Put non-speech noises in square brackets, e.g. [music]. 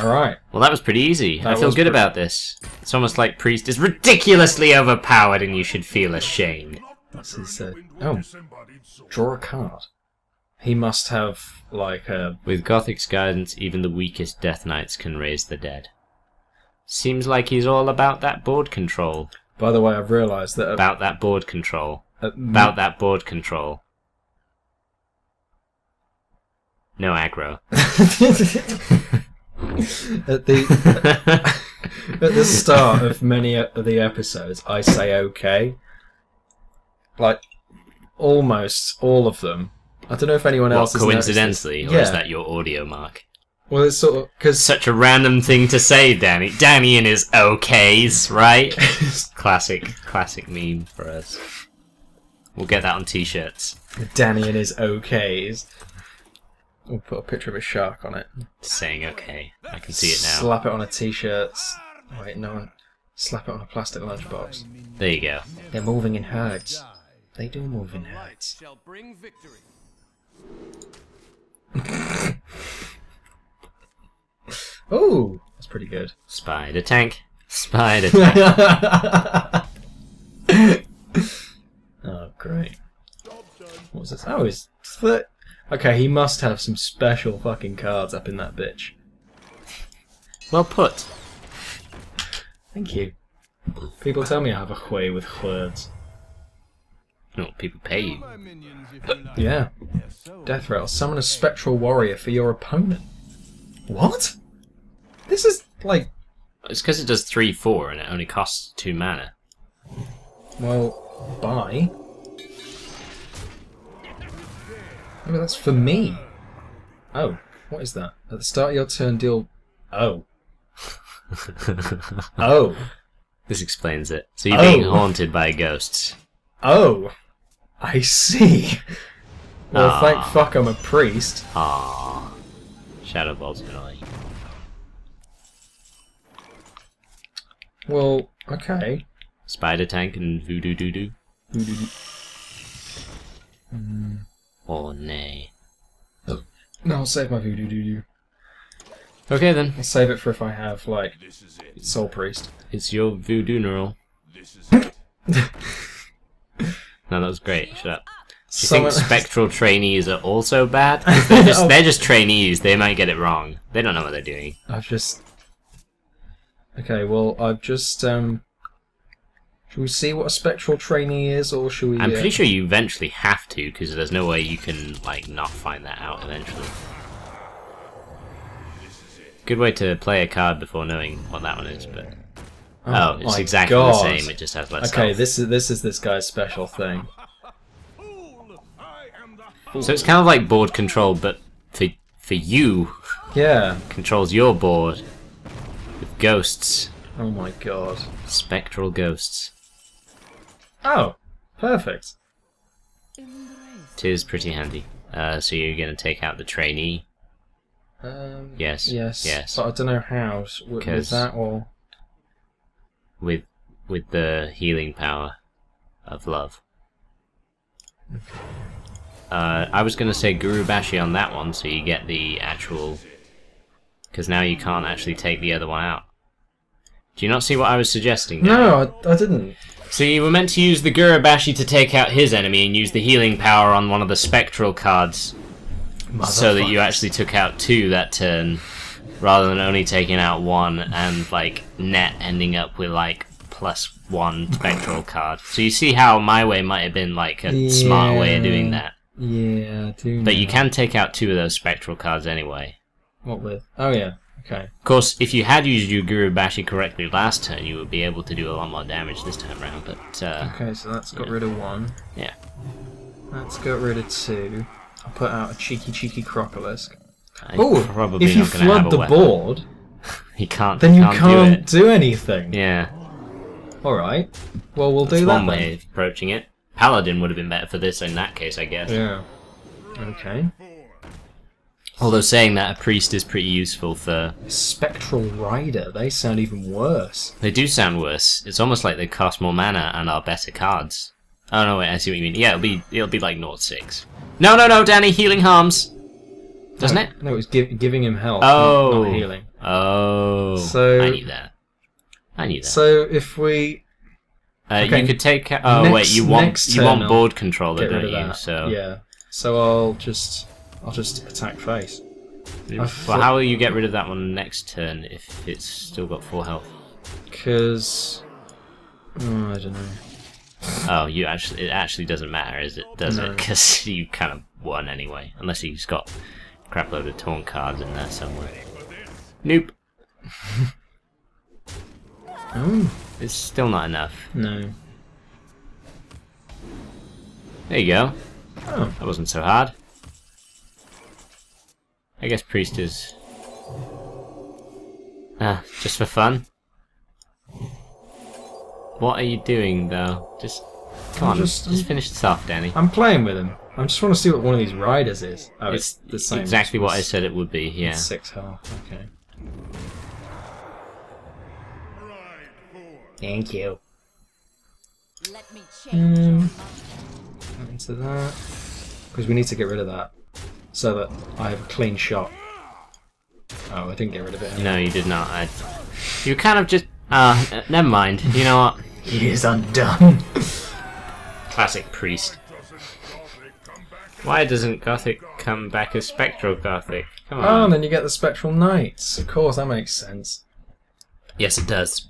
Alright. Well, that was pretty easy. That I feel good about this. It's almost like Priest is ridiculously overpowered and you should feel ashamed. What's his, uh, oh, draw a card. He must have, like, a... With Gothik's guidance, even the weakest Death Knights can raise the dead. Seems like he's all about that board control. By the way, I've realised that... About that board control. About that board control. No aggro. [laughs] at the [laughs] at the start of many of the episodes, I say okay. Like almost all of them. I don't know if anyone else has coincidentally, or yeah. is that your audio mark? Well, it's sort of because Such a random thing to say, Danny. Danny and his okays, right? [laughs] classic, classic meme for us. We'll get that on t-shirts. Danny and his okays. We'll put a picture of a shark on it. Saying okay. I can see it now. Slap it on a t-shirt. Wait, no. Slap it on a plastic lunchbox. There you go. They're moving in herds. They do move in herds. [laughs] shall bring victory. Oh, that's pretty good. Spider tank. Spider [laughs] tank. oh, great. What was this? Oh, is okay. He must have some special fucking cards up in that bitch. well put. Thank you. People tell me I have a way with words. No, people pay you. My minions, if you like. Yeah. Death Rattle. Summon a spectral warrior for your opponent. What? This is like. It's because it does 3-4 and it only costs 2 mana. Well, bye. Maybe that's for me. Oh, what is that? At the start of your turn, deal. Oh. [laughs] Oh. This explains it. So you're being Oh. haunted by ghosts. Oh. I see. Well, Ah. thank fuck I'm a priest. Ah, Shadow Ball's annoying. Well, okay. Spider Tank and Voodoo Doo Doo. Oh nay. No, I'll save my voodoo doo doo. Okay then, I'll save it for if I have, like, Soul Priest. it's your voodoo neural. [laughs] No, that was great. Shut up. Do you Someone- think [laughs] spectral trainees are also bad? They're [laughs] just, Oh. they're just trainees. They might get it wrong. They don't know what they're doing. I've just. Okay, well, I've just. um... Should we see what a spectral trainee is, or should we? I'm uh, pretty sure you eventually have to, because there's no way you can like not find that out eventually. Good way to play a card before knowing what that one is, but oh, it's exactly God. the same. It just has less. Okay, health. this is this is this guy's special thing. So it's kind of like board control, but for for you, Yeah. controls your board with ghosts, Oh my god. spectral ghosts. Oh, perfect. It is pretty handy. Uh, so you're gonna take out the trainee. Um, Yes, Yes. yes. But I don't know how. s- With, with 'Cause- that or with with the healing power of love. Uh, I was gonna say Gurubashi on that one, so you get the actual. Because now you can't actually take the other one out. Do you not see what I was suggesting? now? no, I, I didn't. So you were meant to use the Gurubashi to take out his enemy and use the healing power on one of the spectral cards, so that you actually took out two that turn, rather than only taking out one and like net ending up with like plus one spectral [sighs] card. So you see how my way might have been like a smarter way of doing that. Yeah, I do. But you can take out two of those spectral cards anyway. What with? Oh yeah. Okay. Of course, if you had used your Gurubashi correctly last turn, you would be able to do a lot more damage this time around. But uh, Okay, so that's got rid of one. yeah. That's got rid of two. I'll put out a cheeky, cheeky crocolisk. Oh, probably if you flood the weapon. board, [laughs] He can't. then you can't, can't, do do, anything. Yeah, All right. Well, we'll that's do that one then. way of approaching it. Paladin would have been better for this in that case, I guess. Yeah. Okay. Although saying that a priest is pretty useful for. Spectral Rider. They sound even worse. They do sound worse. It's almost like they cost more mana and are better cards. Oh no, wait, I see what you mean. Yeah, it'll be it'll be like 0-6. No, no, no, Danny, healing harms. Doesn't no, it? No, it was give, giving him health. Oh. Not, not healing. Oh, So- I knew that. I knew that. So if we uh, okay, You could take. Oh next- wait, you want you want board controller, don't you? So yeah. So I'll just I'll just attack face. Well, how will you get rid of that one next turn if it's still got full health? Because oh, I don't know. Oh, you actually it actually doesn't matter, is it? Does it? [laughs] Because you kind of won anyway, unless he's got a crap load of torn cards in there somewhere. Nope, [laughs] Oh it's still not enough. no. There you go. Oh. That wasn't so hard. I guess priest is. Ah, just for fun. What are you doing though? Just come I'm on, just- just, finish this off, Danny. I'm playing with him. I just want to see what one of these riders is. Oh, it's, It's the same. exactly what I said it would be. Yeah. it's Six health. Okay. Thank you. Let me change Um, into that because we need to get rid of that so that I have a clean shot. Oh, I didn't get rid of it. No, you did not. I... You kind of just. Ah, uh, never mind. You know what? [laughs] He is undone. Classic priest. Why doesn't Gothik come back as Spectral Gothik? Come oh, and then you get the spectral knights. Of course, that makes sense. Yes, it does.